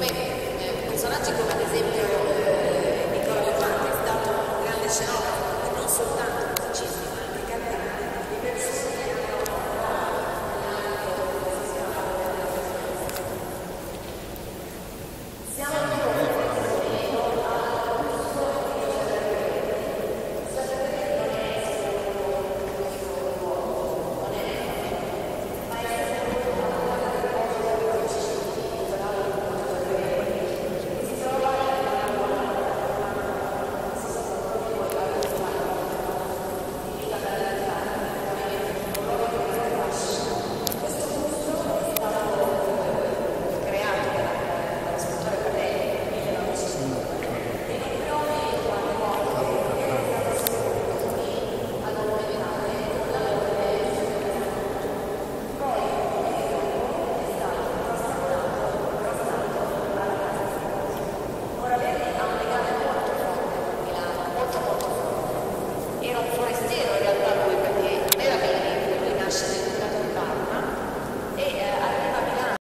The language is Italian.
come eh, personaggi come ad esempio eh, Nicola Levante è stato un grande scenario